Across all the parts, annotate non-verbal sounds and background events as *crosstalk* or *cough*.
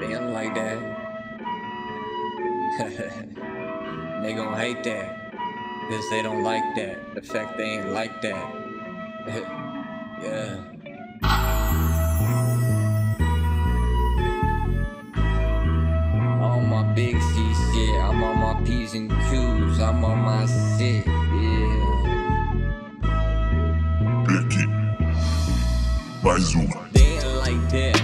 They don't like that. *laughs* they gon' hate that. Cause they don't like that. The fact they ain't like that. *laughs* yeah. On my big C shit, I'm on my P's and Q's, I'm on my shit, yeah. Becky. Mais uma. They ain't like that,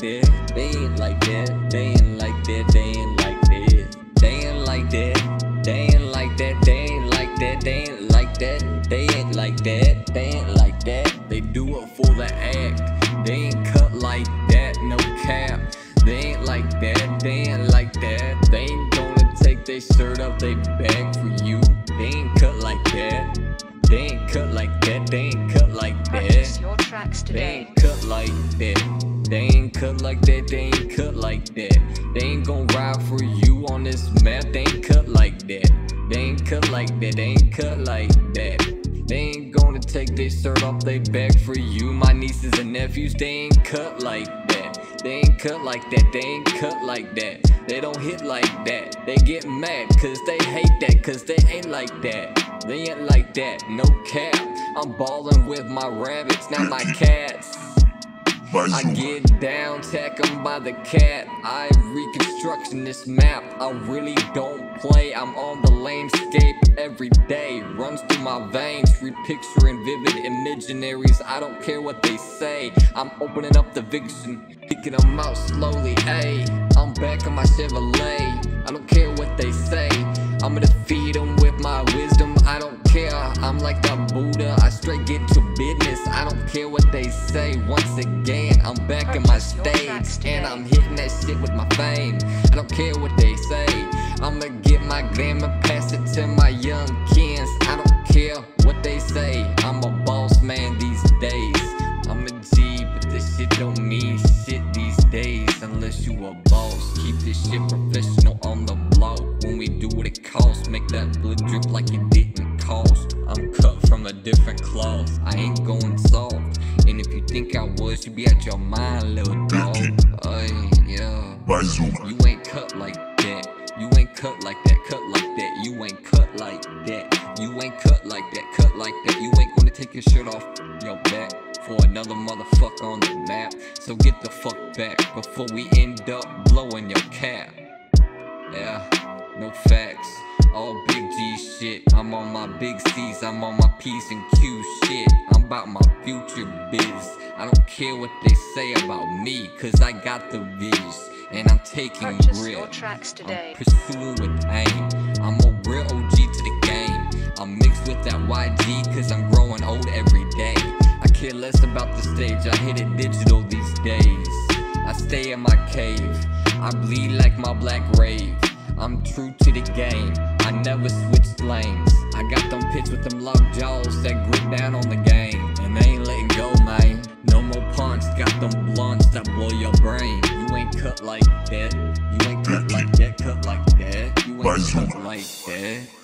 that, they ain't like that, they ain't like that, they ain't like that, they ain't like that, they ain't like that, they ain't like that, they ain't like that, they ain't like that, they ain't like that, they do it for the act, they ain't cut like that, no cap, they ain't like that, they ain't like that, they ain't gonna take their shirt off they back for you, they ain't cut like that. They ain't cut like that, they ain't cut like that. your tracks They ain't cut like that. They ain't cut like that, they ain't cut like that. They ain't gon' ride for you on this map, they ain't cut like that. They ain't cut like that, they ain't cut like that. They ain't gonna take their shirt off they back for you. My nieces and nephews, they ain't cut like that. They ain't cut like that, they ain't cut like that. They don't hit like that. They get mad cause they hate that, cause they ain't like that. They ain't like that, no cap. I'm ballin' with my rabbits, not my cats. I get down, tack 'em by the cat. I reconstruction this map. I really don't play. I'm on the landscape every day. Runs through my veins, repicturing vivid imaginaries. I don't care what they say. I'm opening up the vision, picking 'em out slowly. Ayy, I'm back on my Chevrolet. I don't care what they say. I'm gonna feed 'em with my wisdom. I don't care. I'm like the Buddha. I straight get to business. I don't care what they say. Once again, I'm back in my stage and I'm hitting that shit with my fame. I don't care what they say. I'ma get my glam and pass it to my young kids I don't care what they say. I'm a boss man these days. I'm a G, but this shit don't mean shit unless you a boss. Keep this shit professional on the block. When we do what it costs, make that blood drip like it didn't cost. I'm cut from a different cloth. I ain't going soft. And if you think I was, you be out your mind, little dog. Ay, yeah. You ain't cut like that. You ain't cut like that, cut like another motherfucker on the map. So get the fuck back before we end up blowing your cap. Yeah, no facts. All big G shit. I'm on my big C's, I'm on my P's and Q's shit. I'm about my future biz. I don't care what they say about me, cause I got the viz. And I'm taking Purchase grip. tracks today. I'm pursuing with aim. I'm a real OG to the game. I'm mixed with that YG cause I'm growing old every care less about the stage, I hit it digital these days. I stay in my cave, I bleed like my black rave. I'm true to the game, I never switched lanes. I got them pits with them locked jaws that grip down on the game. And they ain't letting go, man. No more punch, got them blunts that blow your brain. You ain't cut like that. You ain't cut like that, cut like that. You ain't cut like that.